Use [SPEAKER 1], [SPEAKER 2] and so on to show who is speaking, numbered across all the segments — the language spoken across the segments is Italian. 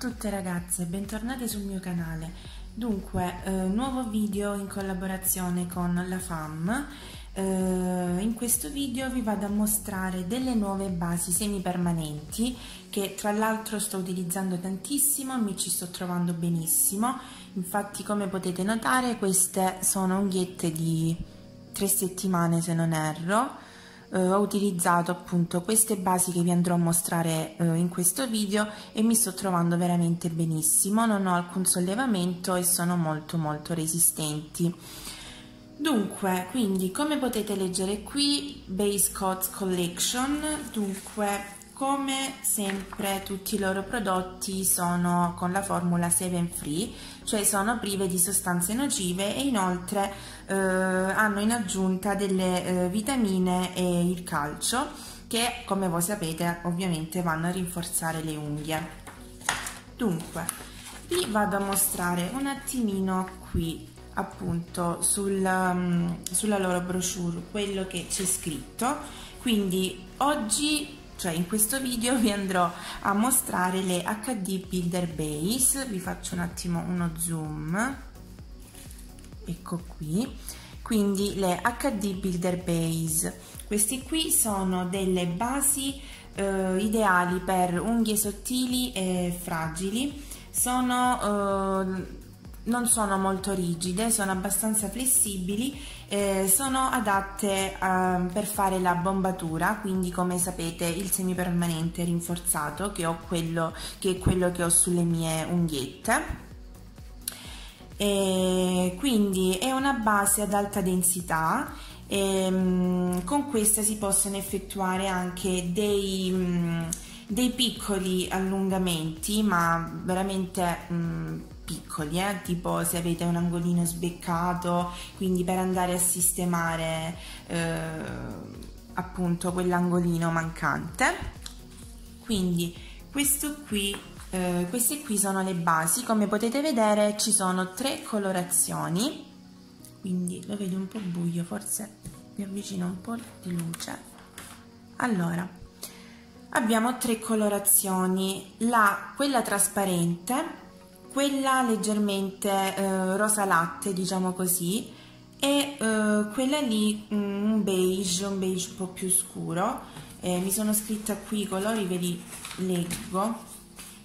[SPEAKER 1] tutte ragazze, bentornate sul mio canale. Dunque, eh, nuovo video in collaborazione con la FAM. Eh, in questo video vi vado a mostrare delle nuove basi semipermanenti che tra l'altro sto utilizzando tantissimo, mi ci sto trovando benissimo. Infatti come potete notare queste sono unghiette di tre settimane se non erro eh, ho utilizzato appunto queste basi che vi andrò a mostrare eh, in questo video e mi sto trovando veramente benissimo non ho alcun sollevamento e sono molto molto resistenti. Dunque quindi come potete leggere qui base coats collection dunque come sempre tutti i loro prodotti sono con la formula 7 free, cioè sono prive di sostanze nocive e inoltre eh, hanno in aggiunta delle eh, vitamine e il calcio che come voi sapete ovviamente vanno a rinforzare le unghie. Dunque, vi vado a mostrare un attimino qui appunto sul, um, sulla loro brochure quello che c'è scritto quindi oggi cioè in questo video vi andrò a mostrare le HD Builder Base, vi faccio un attimo uno zoom, ecco qui, quindi le HD Builder Base, questi qui sono delle basi eh, ideali per unghie sottili e fragili, sono eh, non sono molto rigide, sono abbastanza flessibili, eh, sono adatte eh, per fare la bombatura, quindi come sapete il semipermanente rinforzato che, ho quello, che è quello che ho sulle mie unghiette. E quindi è una base ad alta densità e ehm, con questa si possono effettuare anche dei, dei piccoli allungamenti ma veramente mh, piccoli, eh? tipo se avete un angolino sbeccato, quindi per andare a sistemare eh, appunto quell'angolino mancante. Quindi questo qui, eh, queste qui sono le basi, come potete vedere ci sono tre colorazioni, quindi lo vedo un po' buio, forse mi avvicino un po' di luce. Allora, abbiamo tre colorazioni, la, quella trasparente quella leggermente eh, rosa latte, diciamo così, e eh, quella lì mm, un beige, un beige un po' più scuro. Eh, mi sono scritta qui i colori, ve li leggo.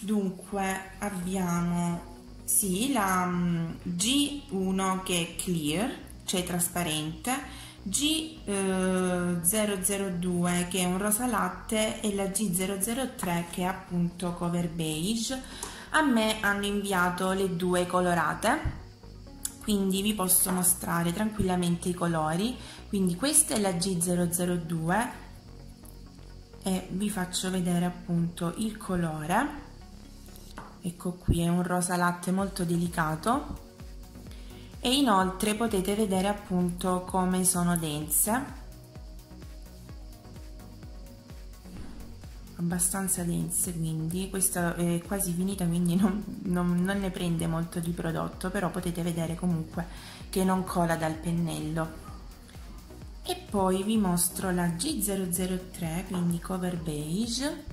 [SPEAKER 1] Dunque abbiamo sì la um, G1 che è clear, cioè trasparente, G002 eh, che è un rosa latte e la G003 che è appunto cover beige a me hanno inviato le due colorate quindi vi posso mostrare tranquillamente i colori. Quindi questa è la G002 e vi faccio vedere appunto il colore. Ecco qui è un rosa latte molto delicato. E inoltre potete vedere appunto come sono dense abbastanza dense quindi questa è quasi finita quindi non, non, non, ne prende molto di prodotto però potete vedere comunque che non cola dal pennello. E poi vi mostro la G003 quindi cover beige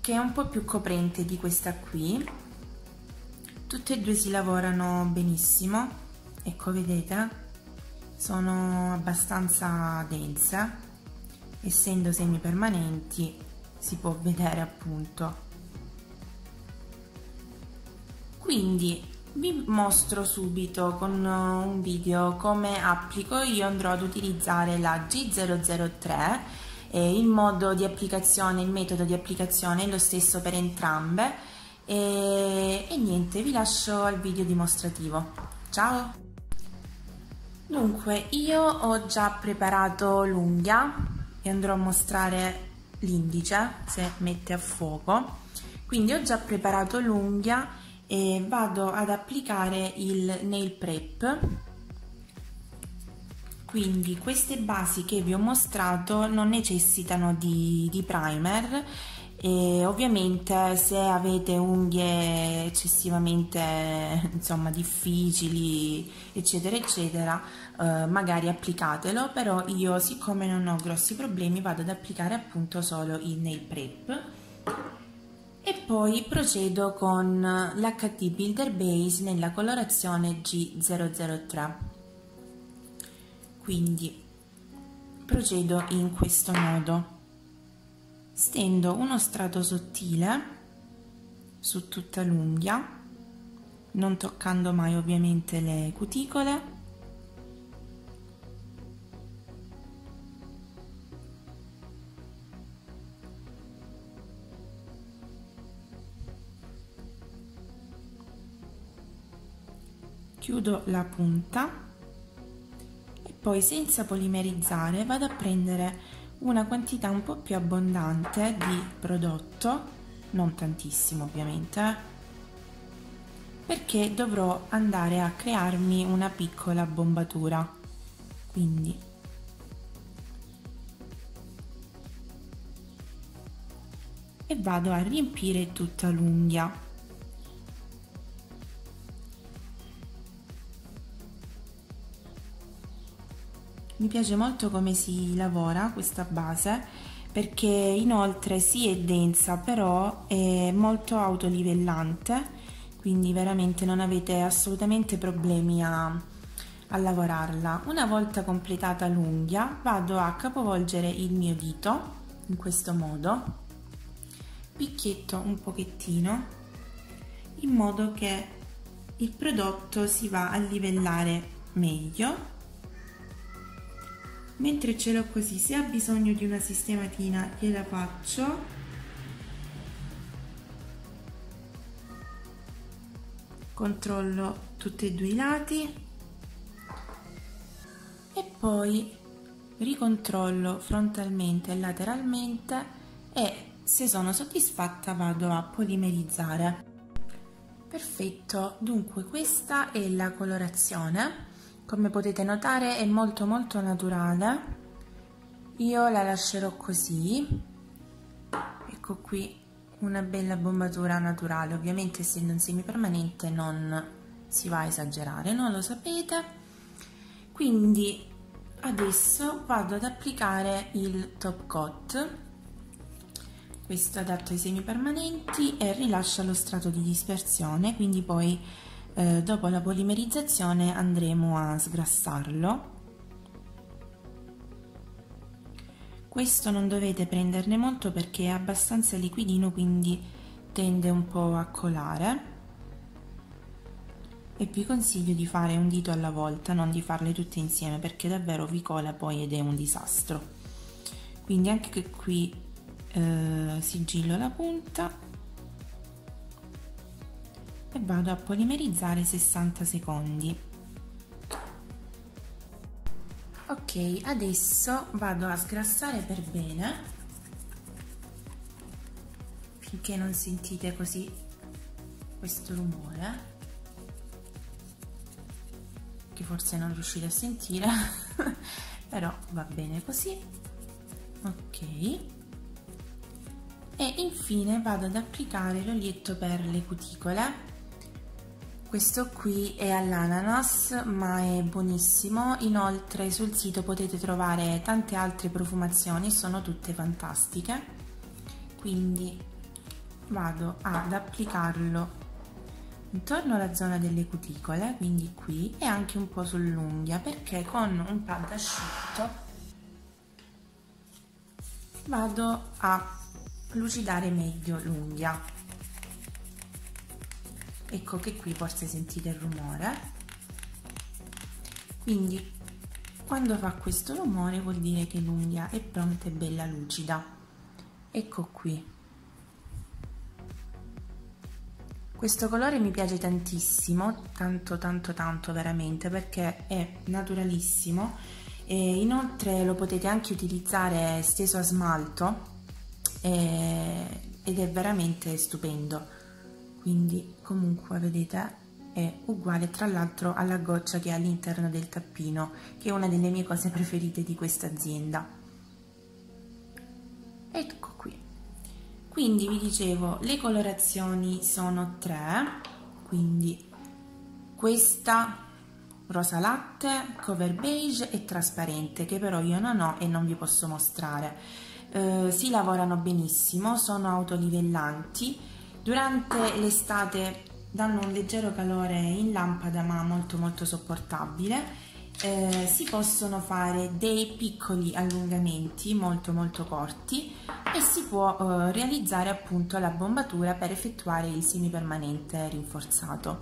[SPEAKER 1] che è un po' più coprente di questa qui. Tutte e due si lavorano benissimo ecco vedete? Sono abbastanza dense essendo semipermanenti si può vedere appunto. Quindi vi mostro subito con un video come applico. Io andrò ad utilizzare la G003 e il modo di applicazione il metodo di applicazione è lo stesso per entrambe. E, e niente vi lascio al video dimostrativo. Ciao! Dunque io ho già preparato l'unghia e andrò a mostrare l'indice se mette a fuoco. Quindi ho già preparato l'unghia e vado ad applicare il nail prep. Quindi queste basi che vi ho mostrato non necessitano di, di primer e ovviamente se avete unghie eccessivamente insomma difficili eccetera eccetera eh, magari applicatelo però io siccome non ho grossi problemi vado ad applicare appunto solo il nail prep. E poi procedo con l'HT Builder Base nella colorazione G003 quindi procedo in questo modo stendo uno strato sottile su tutta l'unghia non toccando mai ovviamente le cuticole. Chiudo la punta e poi senza polimerizzare vado a prendere una quantità un po' più abbondante di prodotto, non tantissimo ovviamente, perché dovrò andare a crearmi una piccola bombatura. Quindi e vado a riempire tutta l'unghia. Mi piace molto come si lavora questa base perché inoltre sì è densa però è molto autolivellante quindi veramente non avete assolutamente problemi a, a lavorarla. Una volta completata l'unghia vado a capovolgere il mio dito in questo modo, picchietto un pochettino in modo che il prodotto si va a livellare meglio mentre ce l'ho così se ha bisogno di una sistematina gliela faccio. Controllo tutti e due i lati. E poi ricontrollo frontalmente e lateralmente e se sono soddisfatta vado a polimerizzare. Perfetto. Dunque questa è la colorazione come potete notare è molto molto naturale. Io la lascerò così. Ecco qui una bella bombatura naturale. Ovviamente essendo un semipermanente non si va a esagerare non lo sapete? Quindi adesso vado ad applicare il top coat. Questo adatto ai semipermanenti e rilascia lo strato di dispersione quindi poi eh, dopo la polimerizzazione andremo a sgrassarlo. Questo non dovete prenderne molto perché è abbastanza liquidino quindi tende un po' a colare. E vi consiglio di fare un dito alla volta non di farle tutte insieme perché davvero vi cola poi ed è un disastro. Quindi anche qui eh, sigillo la punta e vado a polimerizzare 60 secondi. Ok adesso vado a sgrassare per bene. Finché non sentite così questo rumore che forse non riuscite a sentire però va bene così. Ok. E infine vado ad applicare l'olietto per le cuticole questo qui è all'ananas ma è buonissimo, inoltre sul sito potete trovare tante altre profumazioni, sono tutte fantastiche, quindi vado ad applicarlo intorno alla zona delle cuticole, quindi qui e anche un po' sull'unghia perché con un pad asciutto vado a lucidare meglio l'unghia ecco che qui forse sentite il rumore. Quindi quando fa questo rumore vuol dire che l'unghia è pronta e bella lucida. Ecco qui. Questo colore mi piace tantissimo tanto tanto tanto veramente perché è naturalissimo. E inoltre lo potete anche utilizzare steso a smalto e, ed è veramente stupendo quindi comunque vedete è uguale tra l'altro alla goccia che è all'interno del tappino che è una delle mie cose preferite di questa azienda. Ecco qui. Quindi vi dicevo le colorazioni sono tre. Quindi questa rosa latte cover beige e trasparente che però io non ho e non vi posso mostrare. Eh, si lavorano benissimo sono autolivellanti durante l'estate danno un leggero calore in lampada ma molto molto sopportabile eh, si possono fare dei piccoli allungamenti molto molto corti e si può eh, realizzare appunto la bombatura per effettuare il semipermanente rinforzato.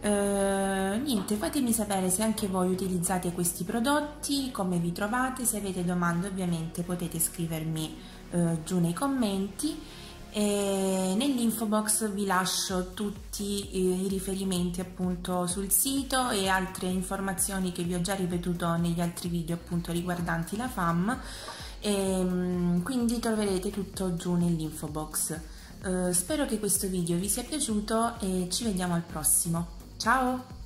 [SPEAKER 1] Eh, niente, fatemi sapere se anche voi utilizzate questi prodotti, come vi trovate, se avete domande ovviamente potete scrivermi eh, giù nei commenti nell'info box vi lascio tutti i riferimenti appunto sul sito e altre informazioni che vi ho già ripetuto negli altri video appunto riguardanti la FAM e mm, quindi troverete tutto giù nell'info box. Uh, spero che questo video vi sia piaciuto e ci vediamo al prossimo. Ciao!